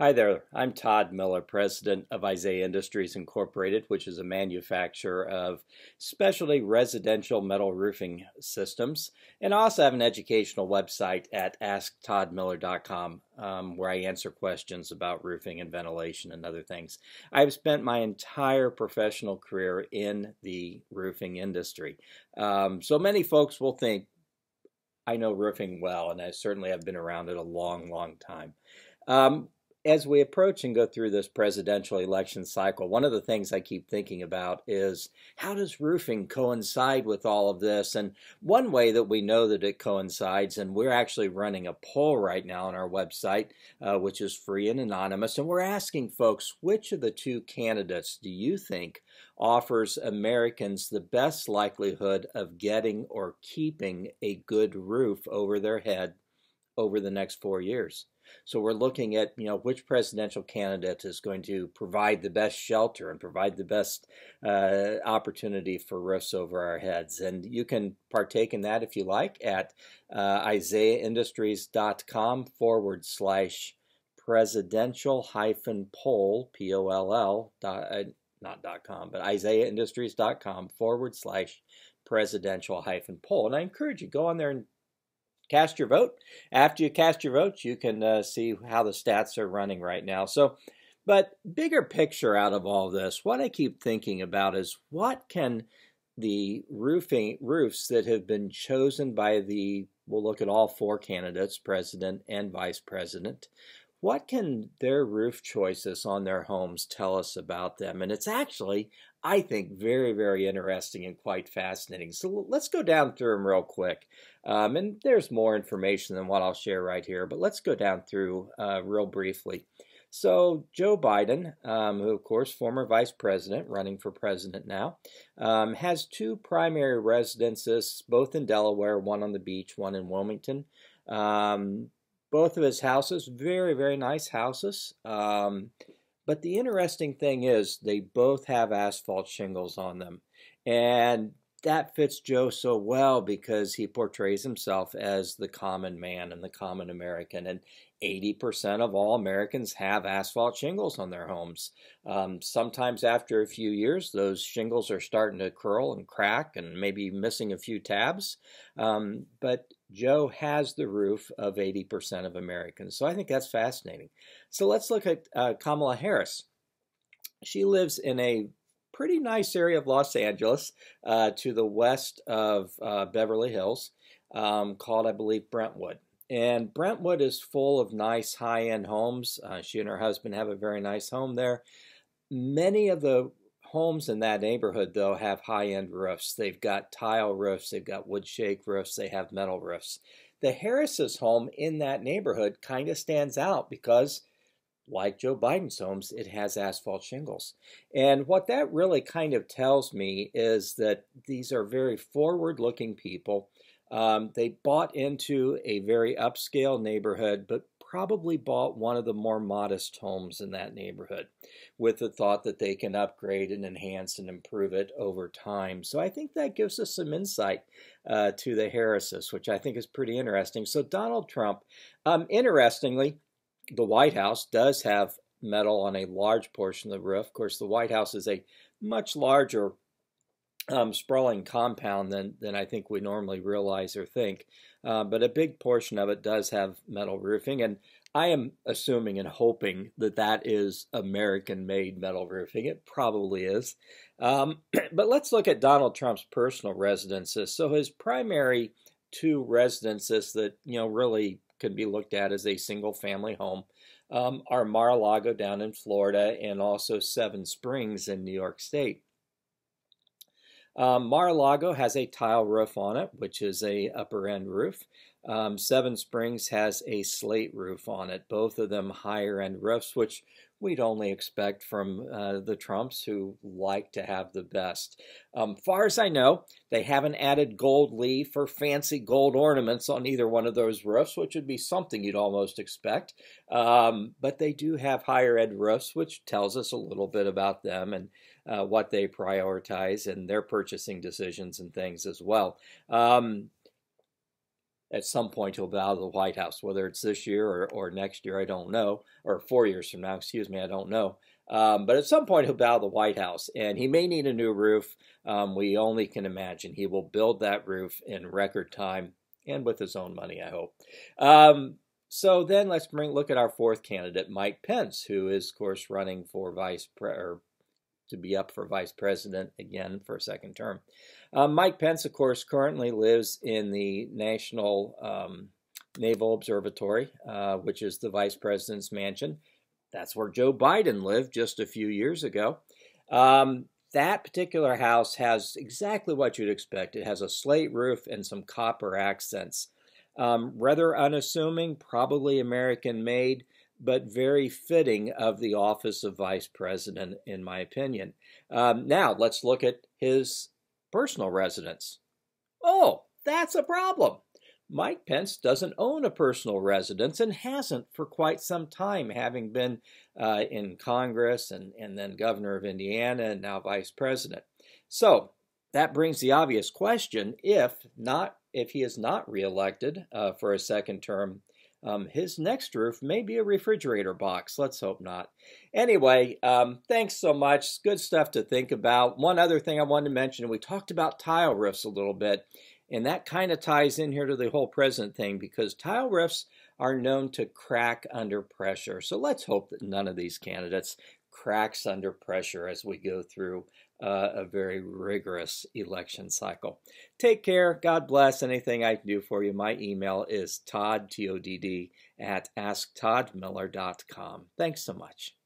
Hi there, I'm Todd Miller, president of Isaiah Industries Incorporated, which is a manufacturer of specialty residential metal roofing systems. And I also have an educational website at asktoddmiller.com um, where I answer questions about roofing and ventilation and other things. I've spent my entire professional career in the roofing industry. Um, so many folks will think I know roofing well, and I certainly have been around it a long, long time. Um, as we approach and go through this presidential election cycle, one of the things I keep thinking about is how does roofing coincide with all of this? And one way that we know that it coincides, and we're actually running a poll right now on our website, uh, which is free and anonymous, and we're asking folks which of the two candidates do you think offers Americans the best likelihood of getting or keeping a good roof over their head over the next four years? So we're looking at, you know, which presidential candidate is going to provide the best shelter and provide the best uh, opportunity for roofs over our heads. And you can partake in that if you like at uh, isaiahindustries.com forward slash presidential hyphen poll, P O L L, uh, not dot com, but isaiahindustries.com forward slash presidential hyphen poll. And I encourage you, go on there and cast your vote. After you cast your vote, you can uh, see how the stats are running right now. So, but bigger picture out of all this, what I keep thinking about is what can the roofing roofs that have been chosen by the we'll look at all four candidates, president and vice president. What can their roof choices on their homes tell us about them? And it's actually, I think, very, very interesting and quite fascinating. So let's go down through them real quick. Um, and there's more information than what I'll share right here, but let's go down through uh, real briefly. So, Joe Biden, um, who, of course, former vice president, running for president now, um, has two primary residences, both in Delaware, one on the beach, one in Wilmington. Um, both of his houses, very, very nice houses. Um, but the interesting thing is, they both have asphalt shingles on them. And that fits Joe so well because he portrays himself as the common man and the common American. And 80% of all Americans have asphalt shingles on their homes. Um, sometimes after a few years, those shingles are starting to curl and crack and maybe missing a few tabs. Um, but Joe has the roof of 80% of Americans. So I think that's fascinating. So let's look at uh, Kamala Harris. She lives in a pretty nice area of Los Angeles uh, to the west of uh, Beverly Hills um, called, I believe, Brentwood. And Brentwood is full of nice high end homes. Uh, she and her husband have a very nice home there. Many of the homes in that neighborhood, though, have high end roofs. They've got tile roofs, they've got wood shake roofs, they have metal roofs. The Harris's home in that neighborhood kind of stands out because like Joe Biden's homes, it has asphalt shingles. And what that really kind of tells me is that these are very forward looking people. Um, they bought into a very upscale neighborhood, but probably bought one of the more modest homes in that neighborhood with the thought that they can upgrade and enhance and improve it over time. So I think that gives us some insight uh, to the Harrises, which I think is pretty interesting. So Donald Trump, um, interestingly, the White House does have metal on a large portion of the roof. Of course, the White House is a much larger um, sprawling compound than, than I think we normally realize or think. Uh, but a big portion of it does have metal roofing. And I am assuming and hoping that that is American made metal roofing. It probably is. Um, but let's look at Donald Trump's personal residences. So his primary two residences that, you know, really could be looked at as a single family home um, are Mar-a-Lago down in Florida and also Seven Springs in New York State. Um, Mar-a-Lago has a tile roof on it, which is a upper end roof. Um, Seven Springs has a slate roof on it, both of them higher end roofs, which we'd only expect from uh, the Trumps who like to have the best. Um, far as I know, they haven't added gold leaf or fancy gold ornaments on either one of those roofs, which would be something you'd almost expect. Um, but they do have higher end roofs, which tells us a little bit about them and uh, what they prioritize and their purchasing decisions and things as well. Um, at some point he'll bow to the White House, whether it's this year or, or next year, I don't know, or four years from now, excuse me, I don't know. Um, but at some point he'll bow to the White House, and he may need a new roof. Um, we only can imagine he will build that roof in record time and with his own money, I hope. Um, so then let's bring look at our fourth candidate, Mike Pence, who is, of course, running for vice pre- or to be up for vice president again for a second term. Um, Mike Pence, of course, currently lives in the National um, Naval Observatory, uh, which is the vice president's mansion. That's where Joe Biden lived just a few years ago. Um, that particular house has exactly what you'd expect. It has a slate roof and some copper accents. Um, rather unassuming, probably American made, but very fitting of the office of vice president, in my opinion. Um, now, let's look at his personal residence. Oh, that's a problem. Mike Pence doesn't own a personal residence and hasn't for quite some time, having been uh, in Congress and, and then governor of Indiana and now vice president. So that brings the obvious question: if not, if he is not reelected uh, for a second term, um, his next roof may be a refrigerator box. Let's hope not. Anyway, um, thanks so much. Good stuff to think about. One other thing I wanted to mention: we talked about tile roofs a little bit. And that kind of ties in here to the whole present thing because tile roofs are known to crack under pressure. So let's hope that none of these candidates cracks under pressure as we go through uh, a very rigorous election cycle. Take care. God bless. Anything I can do for you, my email is todd, T-O-D-D, at asktoddmiller.com. Thanks so much.